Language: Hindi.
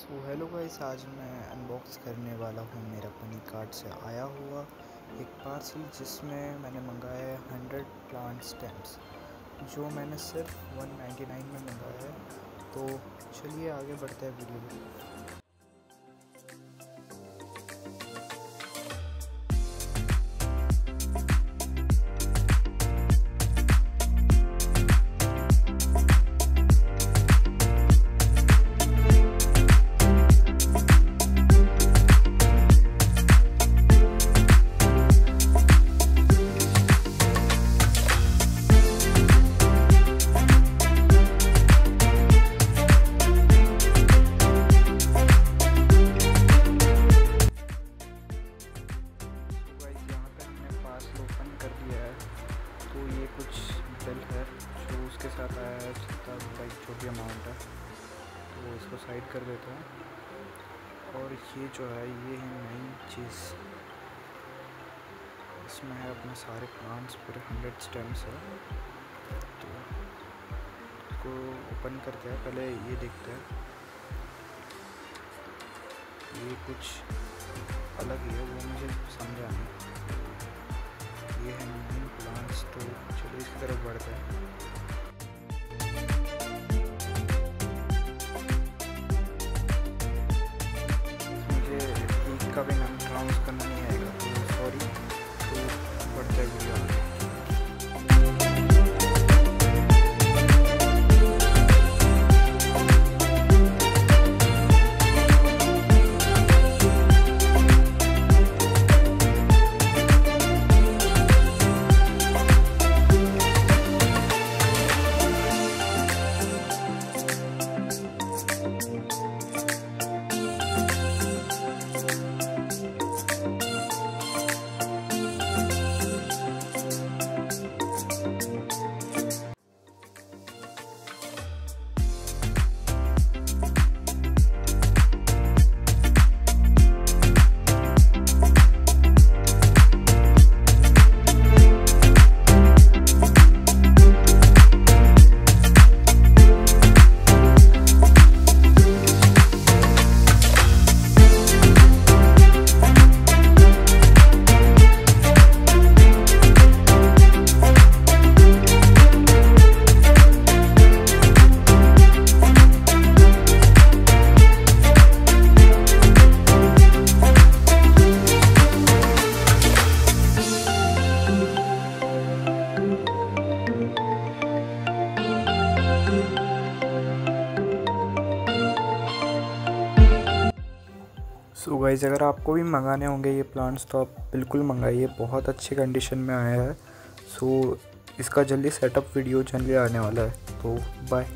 सो हेलो गाइस आज मैं अनबॉक्स करने वाला हूँ मेरा पनी कार्ड से आया हुआ एक पार्सल जिसमें मैंने मंगाया है हंड्रेड प्लांट स्टेम्स जो मैंने सिर्फ़ 199 में मंगाया है। तो चलिए आगे बढ़ते हैं वीडियो में। जो उसके साथ आया है जितना लाइक जो भी अमाउंट है तो इसको साइड कर देते हैं। और ये जो है, ये है नई चीज़। इसमें है अपने सारे प्लांट्स पूरे हंड्रेड स्टेम्स है। तो इसको ओपन करते हैं, पहले ये देखते हैं। ये कुछ अलग ही है, वो मुझे समझा नहीं। ये है नीम प्लांट्स तो चलो इसकी तरफ़ बढ़ते हैं। सो गाइज़ अगर आपको भी मंगाने होंगे ये प्लांट्स तो आप बिल्कुल मंगाइए। बहुत अच्छी कंडीशन में आया है। सो so, इसका जल्दी सेटअप वीडियो जल्दी आने वाला है। तो बाय